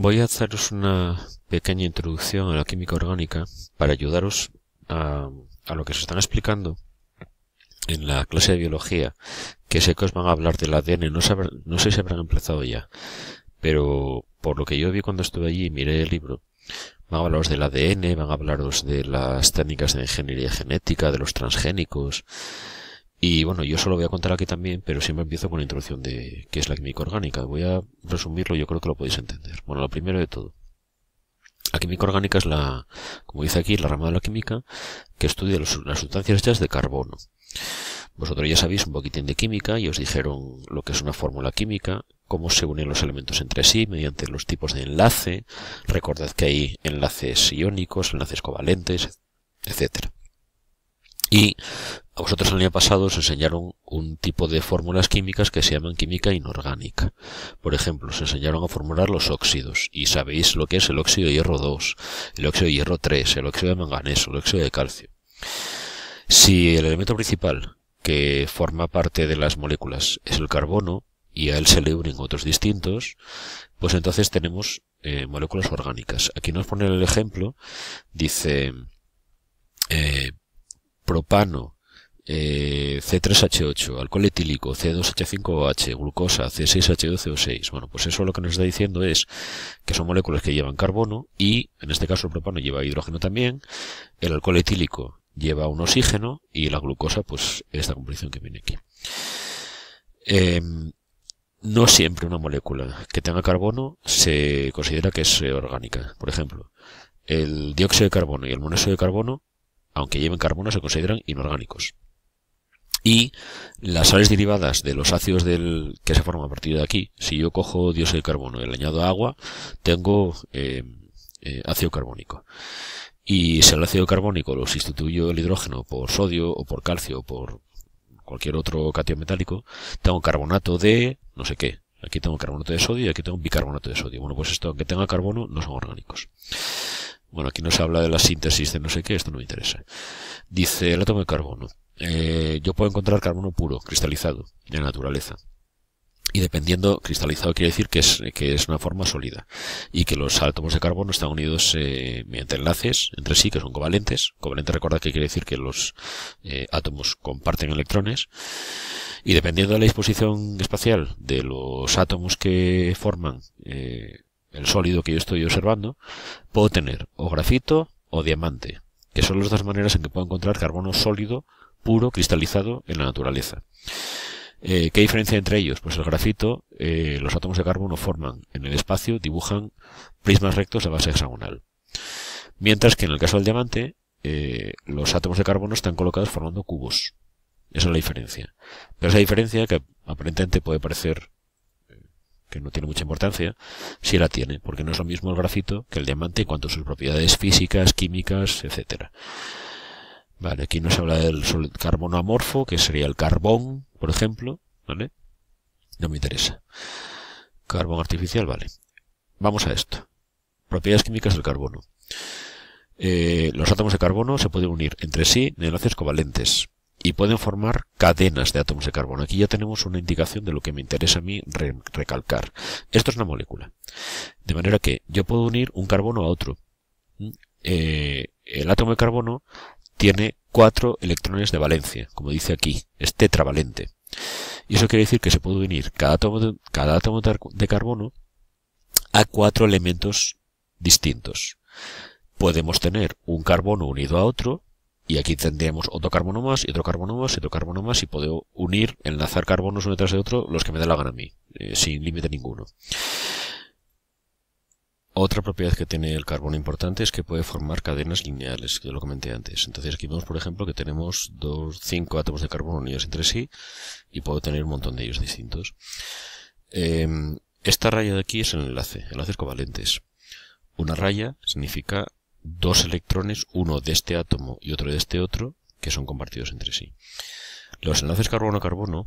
Voy a haceros una pequeña introducción a la química orgánica para ayudaros a, lo que se están explicando en la clase de biología, que sé que os van a hablar del ADN, no, no sé si habrán empezado ya, pero por lo que yo vi cuando estuve allí y miré el libro, van a hablaros del ADN, van a hablaros de las técnicas de ingeniería genética, de los transgénicos, y bueno, yo solo voy a contar aquí también, pero siempre empiezo con la introducción de qué es la química orgánica. Voy a resumirlo, yo creo que lo podéis entender. Bueno, lo primero de todo. La química orgánica es la, como dice aquí, la rama de la química que estudia las sustancias hechas de carbono. Vosotros ya sabéis un poquitín de química y os dijeron lo que es una fórmula química, cómo se unen los elementos entre sí mediante los tipos de enlace. Recordad que hay enlaces iónicos, enlaces covalentes, etcétera. Y a vosotros el año pasado os enseñaron un tipo de fórmulas químicas que se llaman química inorgánica. Por ejemplo, os enseñaron a formular los óxidos, y sabéis lo que es el óxido de hierro 2, el óxido de hierro 3, el óxido de manganeso, el óxido de calcio. Si el elemento principal que forma parte de las moléculas es el carbono, y a él se le unen otros distintos, pues entonces tenemos eh, moléculas orgánicas. Aquí nos pone el ejemplo, dice propano, eh, C3H8, alcohol etílico, C2H5OH, glucosa, C6H12O6. Bueno, pues eso lo que nos está diciendo es que son moléculas que llevan carbono y, en este caso, el propano lleva hidrógeno también, el alcohol etílico lleva un oxígeno y la glucosa, pues, esta composición que viene aquí. Em, no siempre una molécula que tenga carbono se considera que es orgánica. Por ejemplo, el dióxido de carbono y el monóxido de carbono aunque lleven carbono, se consideran inorgánicos. Y las sales derivadas de los ácidos del, que se forman a partir de aquí, si yo cojo dióxido de carbono y le añado agua, tengo eh, eh, ácido carbónico. Y si el ácido carbónico lo sustituyo el hidrógeno por sodio o por calcio o por cualquier otro cation metálico, tengo carbonato de no sé qué. Aquí tengo carbonato de sodio y aquí tengo bicarbonato de sodio. Bueno, pues esto, aunque tenga carbono, no son orgánicos. Bueno, aquí no se habla de la síntesis de no sé qué, esto no me interesa. Dice el átomo de carbono. Eh, yo puedo encontrar carbono puro, cristalizado, en la naturaleza. Y dependiendo, cristalizado quiere decir que es, que es una forma sólida. Y que los átomos de carbono están unidos eh, mediante enlaces entre sí, que son covalentes. Covalente recuerda que quiere decir que los eh, átomos comparten electrones. Y dependiendo de la disposición espacial de los átomos que forman eh, el sólido que yo estoy observando, puedo tener o grafito o diamante, que son las dos maneras en que puedo encontrar carbono sólido, puro, cristalizado en la naturaleza. Eh, ¿Qué diferencia entre ellos? Pues el grafito, eh, los átomos de carbono forman en el espacio, dibujan prismas rectos de base hexagonal. Mientras que en el caso del diamante, eh, los átomos de carbono están colocados formando cubos. Esa es la diferencia. Pero esa diferencia, que aparentemente puede parecer no tiene mucha importancia, si la tiene, porque no es lo mismo el grafito que el diamante en cuanto a sus propiedades físicas, químicas, etcétera. Vale, aquí nos habla del carbono amorfo, que sería el carbón, por ejemplo, ¿vale? No me interesa. Carbón artificial, vale. Vamos a esto. Propiedades químicas del carbono. Eh, los átomos de carbono se pueden unir entre sí en enlaces covalentes y pueden formar cadenas de átomos de carbono. Aquí ya tenemos una indicación de lo que me interesa a mí recalcar. Esto es una molécula. De manera que yo puedo unir un carbono a otro. ¿Mm? Eh, el átomo de carbono tiene cuatro electrones de valencia, como dice aquí, es tetravalente. Y eso quiere decir que se puede unir cada átomo de, cada átomo de carbono a cuatro elementos distintos. Podemos tener un carbono unido a otro, y aquí tendríamos otro carbono más, y otro carbono más, y otro carbono más, y puedo unir, enlazar carbonos uno detrás de otro, los que me dé la gana a mí, eh, sin límite ninguno. Otra propiedad que tiene el carbono importante es que puede formar cadenas lineales, que yo lo comenté antes. Entonces aquí vemos, por ejemplo, que tenemos dos, cinco átomos de carbono unidos entre sí, y puedo tener un montón de ellos distintos. Em, esta raya de aquí es el enlace, enlaces covalentes. Una raya significa dos electrones, uno de este átomo y otro de este otro, que son compartidos entre sí. Los enlaces carbono-carbono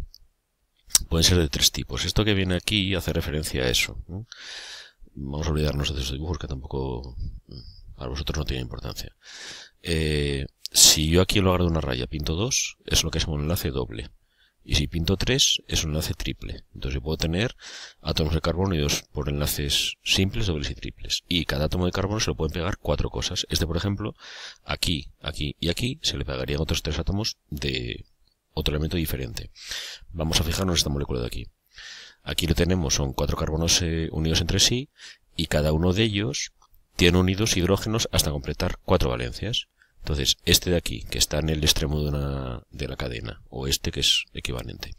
pueden ser de tres tipos. Esto que viene aquí hace referencia a eso. Vamos a olvidarnos de esos dibujos que tampoco a vosotros no tiene importancia. Eh, si yo aquí en lugar de una raya pinto dos, es lo que es un enlace doble. Y si pinto 3, es un enlace triple. Entonces yo puedo tener átomos de carbono unidos por enlaces simples, dobles y triples. Y cada átomo de carbono se lo pueden pegar cuatro cosas. Este, por ejemplo, aquí, aquí y aquí se le pegarían otros tres átomos de otro elemento diferente. Vamos a fijarnos en esta molécula de aquí. Aquí lo tenemos, son cuatro carbonos eh, unidos entre sí y cada uno de ellos tiene unidos hidrógenos hasta completar cuatro valencias. Entonces, este de aquí, que está en el extremo de, una, de la cadena, o este que es equivalente,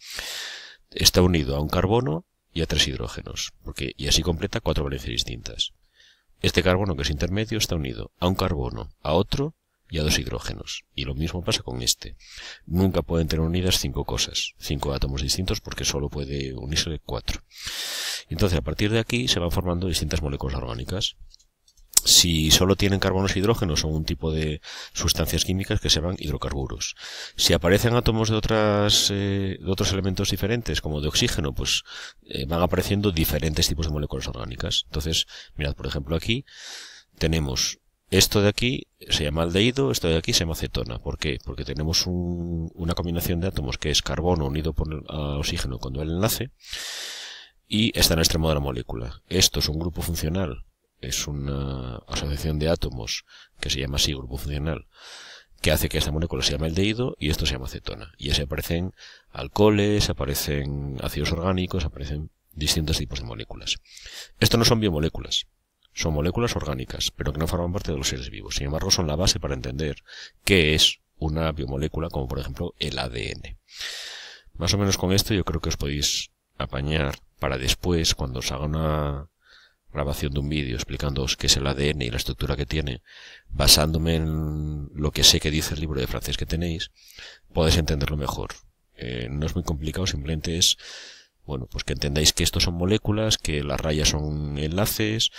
está unido a un carbono y a tres hidrógenos, porque, y así completa cuatro valencias distintas. Este carbono que es intermedio está unido a un carbono, a otro y a dos hidrógenos. Y lo mismo pasa con este. Nunca pueden tener unidas cinco cosas, cinco átomos distintos, porque solo puede unirse cuatro. Entonces, a partir de aquí se van formando distintas moléculas orgánicas si solo tienen carbonos e hidrógenos son un tipo de sustancias químicas que se llaman hidrocarburos. Si aparecen átomos de otras eh, de otros elementos diferentes, como de oxígeno, pues eh, van apareciendo diferentes tipos de moléculas orgánicas. Entonces, mirad, por ejemplo, aquí tenemos esto de aquí se llama aldehído, esto de aquí se llama acetona. ¿Por qué? Porque tenemos una combinación de átomos que es carbono unido por a oxígeno con el enlace y está en el extremo de la molécula. Esto es un grupo funcional es una asociación de átomos que se llama así grupo funcional que hace que esta molécula se llame aldehído y esto se llama acetona. Y así aparecen alcoholes, aparecen ácidos orgánicos, aparecen distintos tipos de moléculas. Esto no son biomoléculas, son moléculas orgánicas, pero que no forman parte de los seres vivos. Sin embargo, son la base para entender qué es una biomolécula, como por ejemplo el ADN. Más o menos con esto yo creo que os podéis apañar para después, cuando os haga una grabación de un vídeo explicándoos qué es el ADN y la estructura que tiene, basándome en lo que sé que dice el libro de francés que tenéis, podéis entenderlo mejor. Eh, no es muy complicado, simplemente es, bueno, pues que entendáis que estos son moléculas, que las rayas son enlaces,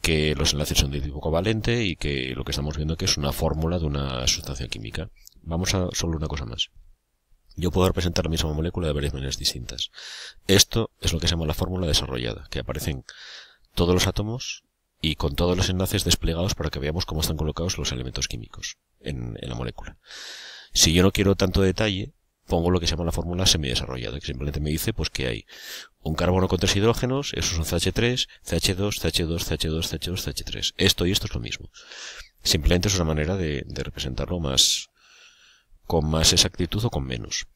que los enlaces son de tipo covalente y que lo que estamos viendo que es una fórmula de una sustancia química. Vamos a solo una cosa más. Yo puedo representar la misma molécula de varias maneras distintas. Esto es lo que se llama la fórmula desarrollada, que aparecen todos los átomos y con todos los enlaces desplegados para que veamos cómo están colocados los elementos químicos en, la molécula. Si yo no quiero tanto detalle, pongo lo que se llama la fórmula semidesarrollada, que simplemente me dice pues que hay un carbono con tres hidrógenos, eso es CH3, CH2, CH2, CH2, CH2, CH3. Esto y esto es lo mismo. Simplemente es una manera de representarlo más con más exactitud o con menos.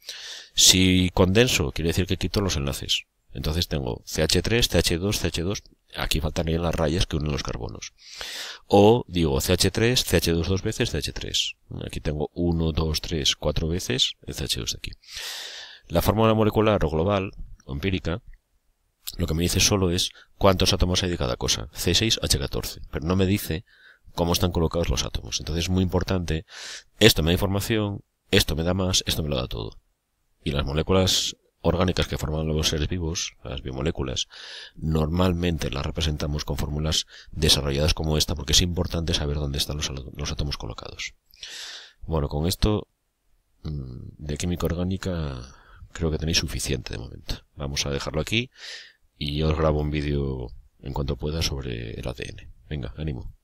Si condenso, quiere decir que quito los enlaces. Entonces tengo CH3, CH2, CH2, aquí faltarían las rayas que unen los carbonos. O digo CH3, CH2 dos veces, CH3. Aquí tengo 1, 2, 3, 4 veces el CH2 de aquí. La fórmula molecular o global, o empírica, lo que me dice solo es cuántos átomos hay de cada cosa, C6H14, pero no me dice cómo están colocados los átomos. Entonces es muy importante, esto me da información, esto me da más, esto me lo da todo. Y las moléculas orgánicas que forman los seres vivos, las biomoléculas, normalmente las representamos con fórmulas desarrolladas como esta porque es importante saber dónde están los, átomos colocados. Bueno, con esto mm, de química orgánica creo que tenéis suficiente de momento. Vamos a dejarlo aquí y os grabo un vídeo en cuanto pueda sobre el ADN. Venga, ánimo.